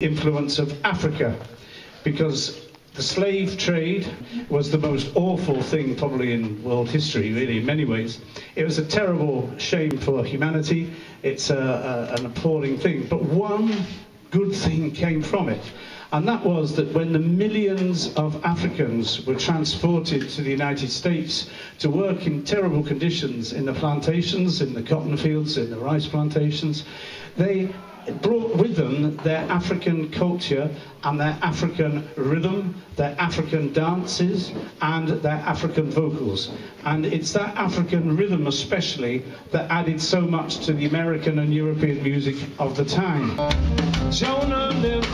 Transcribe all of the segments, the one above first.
influence of Africa because the slave trade was the most awful thing probably in world history, really, in many ways. It was a terrible shame for humanity. It's a, a, an appalling thing. But one good thing came from it. And that was that when the millions of Africans were transported to the United States to work in terrible conditions in the plantations, in the cotton fields, in the rice plantations, they brought with them their African culture and their African rhythm, their African dances, and their African vocals. And it's that African rhythm, especially, that added so much to the American and European music of the time. Jonah lived.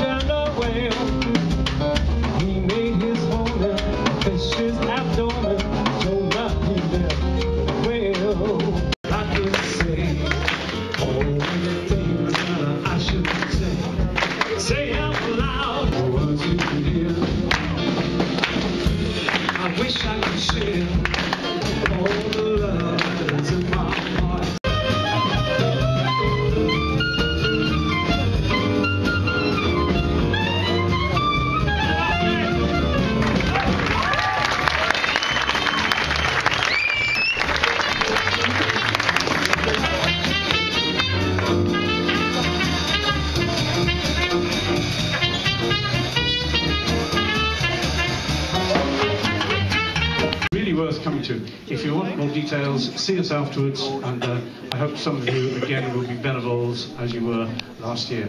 Worth coming to. If you want more details, see us afterwards, and uh, I hope some of you again will be benevols as you were last year.